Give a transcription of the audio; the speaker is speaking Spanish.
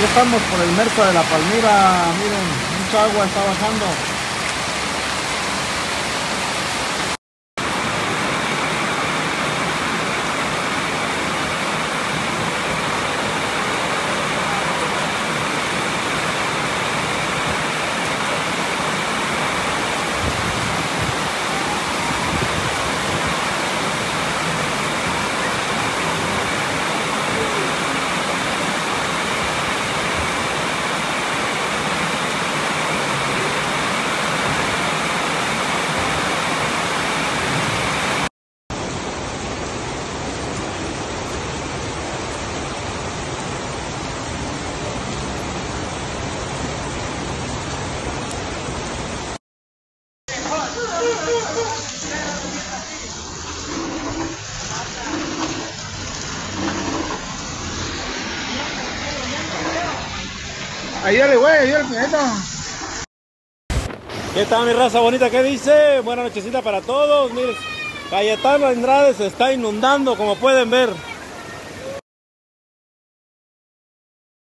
Aquí estamos por el merco de la Palmira, miren, mucha agua está bajando. Ayúdale, güey, ayúdale, Pinedito. ¿Qué tal mi raza bonita? ¿Qué dice? Buena nochecita para todos. Miren, Cayetano Andrade se está inundando como pueden ver.